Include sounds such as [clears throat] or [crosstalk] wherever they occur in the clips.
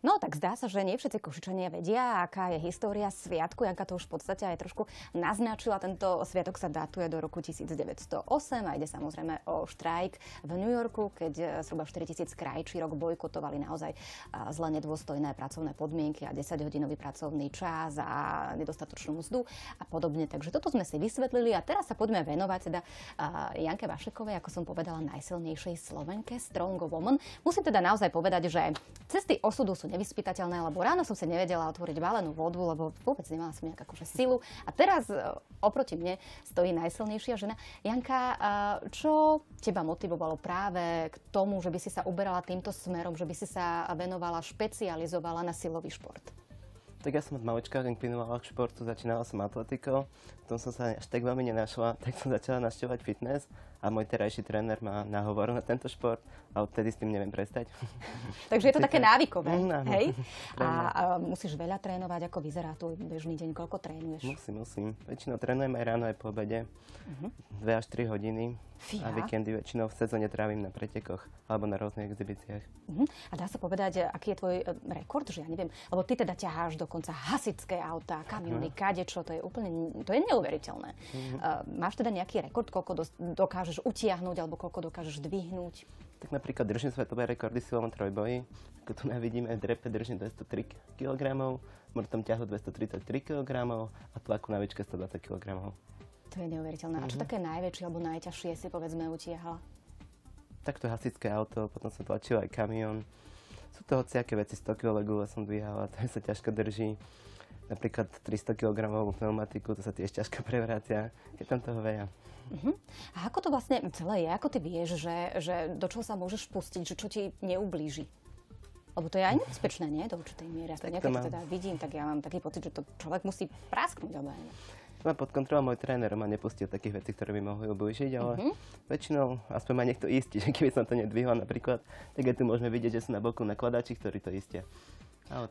No tak zdá sa, že nie všetci Košičania vedia, aká je história sviatku. Janka to už v podstate aj trošku naznačila. Tento sviatok sa datuje do roku 1908 a ide samozrejme o štrajk v New Yorku, keď zhruba 4000 krajčí rok bojkotovali naozaj zle nedôstojné pracovné podmienky a 10-hodinový pracovný čas a nedostatočnú mzdu a podobne. Takže toto sme si vysvetlili a teraz sa poďme venovať teda Janke Vašekovej, ako som povedala, najsilnejšej Slovenke, Strong Woman. Musím teda naozaj povedať, že cesty osudu sú nevyspytateľné, lebo ráno som si nevedela otvoriť balenú vodu, lebo vôbec nemala som nejakú akože silu. A teraz e, oproti mne stojí najsilnejšia žena. Janka, e, čo teba motivovalo práve k tomu, že by si sa uberala týmto smerom, že by si sa venovala, špecializovala na silový šport? Tak ja som od malička inklinovala k športu, začínala som atletikou, potom som sa až tak veľmi nenašla, [laughs] tak som začala našťovať fitness a môj terajší tréner má nahovor na tento šport a odtedy s tým neviem prestať. [laughs] Takže je to také návykové, mm, hej? [laughs] A, a musíš veľa trénovať, ako vyzerá tu bežný deň, koľko trénuješ? Musím, musím. Väčšinou trénujem aj ráno, aj po obede. Uh-huh. Dve až tri hodiny. Fíha. A víkendy väčšinou v sezóne trávim na pretekoch alebo na rôznych exhibíciách. Uh-huh. A dá sa povedať, aký je tvoj e, rekord, že ja neviem, lebo ty teda ťaháš dokonca hasické autá, kamiony, uh-huh. kadečo, to je úplne, to je neuveriteľné. Uh-huh. Uh, máš teda nejaký rekord, koľko dokážeš utiahnuť alebo koľko dokážeš dvihnúť? Tak napríklad držím svetové rekordy silovom trojboji. Ako tu vidíme, drepe držím 203 kg, mŕtom ťahu 233 kg a tlaku na výčke 120 kg. To je neuveriteľné. Mm-hmm. A čo mhm. také najväčšie alebo najťažšie si povedzme utiahala? Tak to hasičské auto, potom som tlačil aj kamión. Sú to hociaké veci, 100 kg som dvíhala, [laughs] to sa ťažko drží. Napríklad 300 kg pneumatiku, to sa tiež ťažko [laughs] prevrácia. Je tam toho veľa. Uh-huh. A ako to vlastne celé je? Ako ty vieš, že, že do čoho sa môžeš pustiť, že čo ti neublíži? Lebo to je aj nebezpečné, nie? Do určitej miery. Ja to keď mám... teda vidím, tak ja mám taký pocit, že to človek musí prasknúť. Alebo aj mám pod kontrolou môj tréner, ma nepustil takých vecí, ktoré by mohli ublížiť, ale uh-huh. väčšinou aspoň ma niekto istí, [laughs] že keby som to nedvihol napríklad, tak aj tu môžeme vidieť, že sú na boku nakladači, ktorí to istia.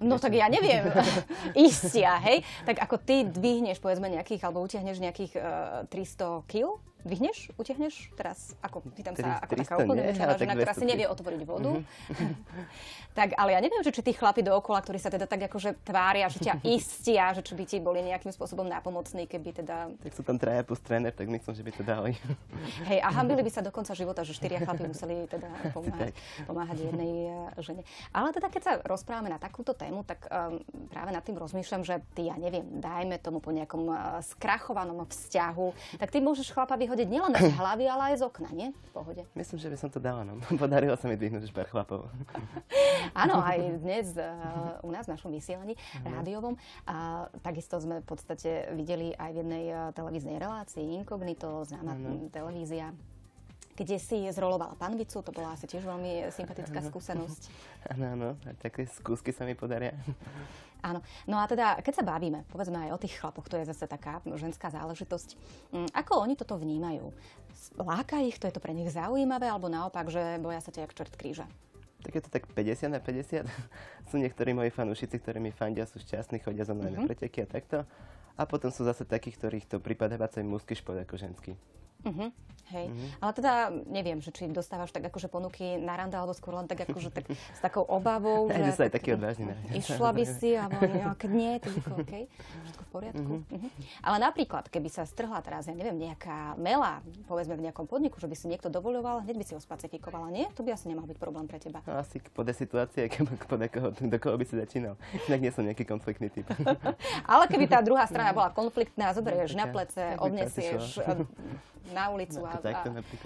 No tak ja neviem, [laughs] istia, hej? Tak ako ty dvihneš, povedzme, nejakých, alebo utiahneš nejakých uh, 300 kg, Dvihneš, utiahneš teraz? Ako, pýtam sa, ako taká úplne žena, ktorá si nevie otvoriť vodu. Mm-hmm. [laughs] tak, ale ja neviem, že či tí chlapi dookola, ktorí sa teda tak akože tvária, že ťa [laughs] istia, že či by ti boli nejakým spôsobom nápomocní, keby teda... Tak sú tam traja plus tréner, tak myslím, že by to dali. [laughs] Hej, a hambili by sa do konca života, že štyria chlapi museli teda pomáhať, pomáhať jednej eh, žene. Ale teda, keď sa rozprávame na takúto tému, tak um, práve nad tým rozmýšľam, že ty, ja neviem, dajme tomu po nejakom uh, skrachovanom vzťahu, tak ty môžeš chlapa vyhodiť nielen z [clears throat] hlavy, ale aj z okna, nie? V pohode. Myslím, že by som to dala, no. [laughs] Podarilo sa mi dvihnúť už pár chlapov. [laughs] Áno, aj [laughs] dnes uh, u nás v našom vysielaní uh-huh. rádiovom. A takisto sme v podstate videli aj v jednej uh, televíznej relácii Inkognito, známa uh-huh. televízia kde si zrolovala panvicu, to bola asi tiež veľmi sympatická skúsenosť. Áno, áno, také skúsky sa mi podaria. Áno. No a teda, keď sa bavíme, povedzme aj o tých chlapoch, to je zase taká ženská záležitosť. Ako oni toto vnímajú? Láka ich, to je to pre nich zaujímavé, alebo naopak, že boja sa ťa jak čert kríža? Tak je to tak 50 na 50. sú niektorí moji fanúšici, ktorí mi fandia, sú šťastní, chodia za mnou mm-hmm. na mhm. preteky a takto. A potom sú zase takí, ktorých to prípada viacej mužský šport ako ženský. Uh-huh. Hej. Mm-hmm. Ale teda neviem, že či dostávaš tak akože ponuky na rande, alebo skôr len tak akože tak, s takou obavou. [laughs] že sa aj taký odvážny. Išla by si, alebo [laughs] no, keď nie, tak ako OK, všetko v poriadku. Mm-hmm. Mm-hmm. Ale napríklad, keby sa strhla teraz, ja neviem, nejaká mela, povedzme v nejakom podniku, že by si niekto dovoľoval, hneď by si ho spacifikovala, nie? To by asi nemal byť problém pre teba. No, asi podľa situácie, podľa koho, do koho by si začínal. Inak nie som nejaký konfliktný typ. [laughs] Ale keby tá druhá strana bola konfliktná, zoberieš no, na plece, odnesieš na ulicu a, a,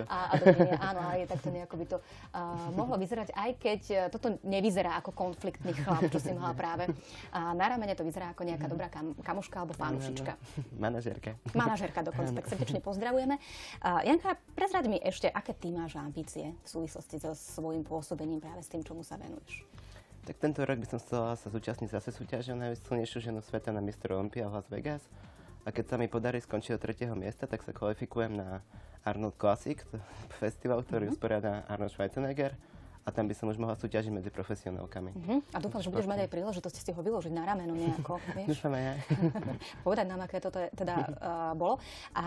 a, a dobrý, áno, aj takto nejako by to uh, mohlo vyzerať, aj keď uh, toto nevyzerá ako konfliktný chlap, čo si mala práve. A na ramene to vyzerá ako nejaká dobrá kam, kamoška alebo pánušička. Manažerka. Manažerka dokonca, tak srdečne pozdravujeme. Uh, Janka, prezrať mi ešte, aké ty máš ambície v súvislosti so svojím pôsobením práve s tým, čomu sa venuješ? Tak tento rok by som chcela sa zúčastniť zase súťaže na najsilnejšiu ženu sveta na Mr. Olympia v Las Vegas. A keď sa mi podarí skončiť od tretieho miesta, tak sa kvalifikujem na Arnold Classic, festival, ktorý mm-hmm. usporiada Arnold Schwarzenegger a tam by som už mohla súťažiť medzi profesionálkami. Uh-huh. A dúfam, že budeš mať aj príležitosť si ho vyložiť na rameno nejako, [laughs] vieš? Dúfam aj ja. [laughs] Povedať nám, aké to teda uh, bolo. A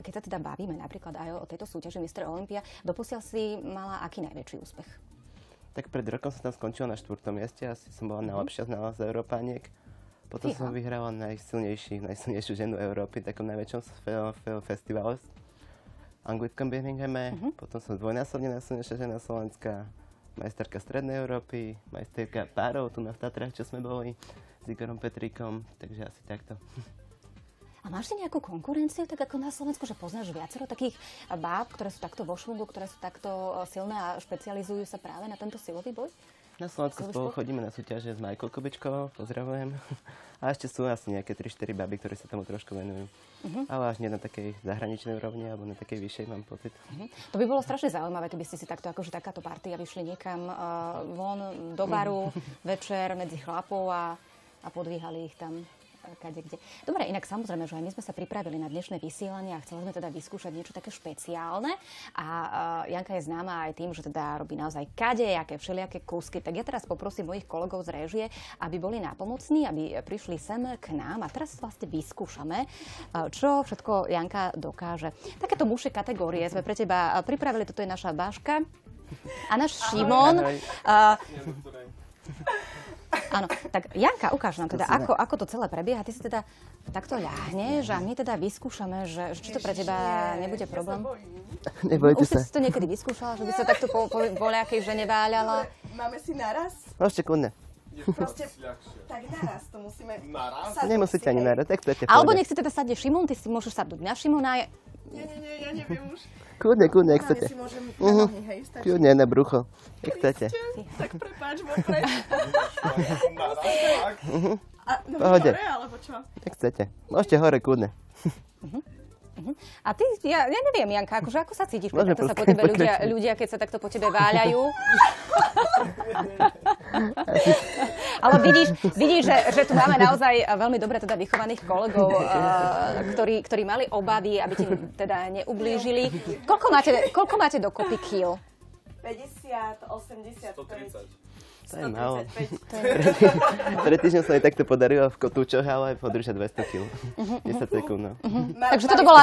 keď sa teda bavíme napríklad aj o tejto súťaži Mr. Olympia, doposiaľ si mala aký najväčší úspech? Tak pred rokom som tam skončil na štvrtom mieste, asi som bola najlepšia z nás Európaniek. Potom Fíha. som vyhrala najsilnejší, najsilnejšiu ženu Európy takom najväčšom fe- fe- festivale v anglickom Birminghame. Potom som dvojnásobne najsilnejšia žena Slovenska, majsterka Strednej Európy, majsterka párov tu na v Tatrách, čo sme boli s Igorom Petríkom, takže asi takto. A máš ty nejakú konkurenciu, tak ako na Slovensku, že poznáš viacero takých báb, ktoré sú takto vo švungu, ktoré sú takto e, silné a špecializujú sa práve na tento silový boj? Na Slovensku Silový spolu chodíme na súťaže s Majkou Kobičkovou, pozdravujem. [laughs] A ešte sú asi nejaké 3-4 baby, ktoré sa tomu trošku venujú. Ale až nie na takej zahraničnej úrovni, alebo na takej vyššej, mám pocit. Mhm. To by bolo strašne zaujímavé, keby ste si takto, akože takáto partia vyšli niekam uh, von do baru večer medzi chlapov a, a podvíhali ich tam kade kde. Dobre, inak samozrejme, že aj my sme sa pripravili na dnešné vysielanie a chceli sme teda vyskúšať niečo také špeciálne. A uh, Janka je známa aj tým, že teda robí naozaj kade, aké všelijaké kúsky. Tak ja teraz poprosím mojich kolegov z réžie, aby boli nápomocní, aby prišli sem k nám a teraz vlastne vyskúšame, uh, čo všetko Janka dokáže. Takéto mušie kategórie sme pre teba pripravili. Toto je naša Báška. A náš Šimon. Uh, Áno, tak Janka, ukáž nám teda, To ako, ako to celé prebieha. Ty si teda takto ľahneš a my teda vyskúšame, že, že či to pre teba nebude problém. Nebojte Už sa. si to niekedy vyskúšala, že by sa takto po, po voľakej žene váľala? Máme si naraz? Môžete kľudne. [laughs] Proste tak naraz to musíme... Naraz? Nemusíte ani hej. na tak chcete. Alebo kľudne. nech si teda sadne Šimon, ty si môžeš sadnúť na Šimona. Nie, nie, nie, ja neviem už. Kľudne, kľudne, ak chcete. si môžem na Mhm. nohy, hej, stačí. Kľudne na brucho, ak chcete. Tak prepáč vopred. Naraz, tak? A, no Pohode. hore, alebo čo? Ak chcete. Môžete hore, kľudne. A ty, ja, ja neviem, Janka, akože ako sa cítiš, keď sa po tebe ľudia, ľudia, keď sa takto po tebe váľajú? [laughs] [laughs] Ale vidíš, vidíš že, že tu máme naozaj veľmi dobre teda vychovaných kolegov, uh, ktorí, ktorí mali obavy, aby ti teda neublížili. Koľko máte, koľko máte dokopy kýl? 50, 80, 130. To je málo. 135. [laughs] Pred týždňom sa mi takto podarilo v kotúčoch, ale podržať 200 kg. 10 sekúnd, no. Ma- Takže mali toto bola,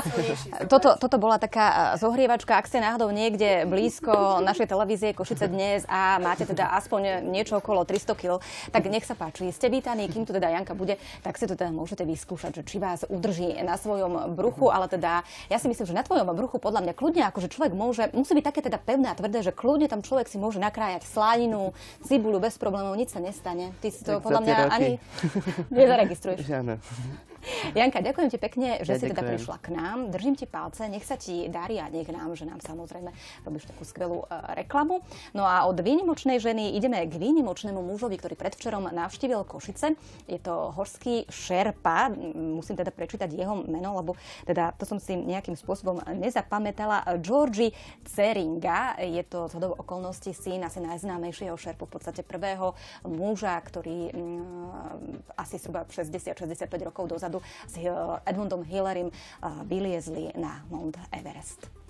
toto, toto bola taká uh, zohrievačka, ak ste náhodou niekde blízko našej televízie Košice dnes a máte teda aspoň niečo okolo 300 kg, tak nech sa páči, ste vítaní, kým tu teda Janka bude, tak si to teda môžete vyskúšať, že či vás udrží na svojom bruchu, ale teda ja si myslím, že na tvojom bruchu podľa mňa kľudne, akože človek môže, musí byť také teda pevné a tvrdé, že kľudne tam človek si môže nakrájať slaninu, cibulu bez problémov, nič sa nestane. Ty si to Tak podľa mňa roky. ani [laughs] nezaregistruješ. Áno. [laughs] Janka, ďakujem ti pekne, že Ja si teda ďakujem. prišla k nám. Držím ti palce, nech sa ti darí a nech nám, že nám samozrejme robíš takú skvelú uh, reklamu. No a od výnimočnej ženy ideme k výnimočnému mužovi, ktorý predvčerom navštívil Košice. Je to horský šerpa, musím teda prečítať jeho meno, lebo teda to som si nejakým spôsobom nezapamätala. Georgi Ceringa, je to z hodou okolností syn asi najznámejšieho šerpu, v podstate prvého muža, ktorý mm, asi zhruba 60-65 rokov dozadu s Edmundom Hillerym uh, vyliezli na Mount Everest.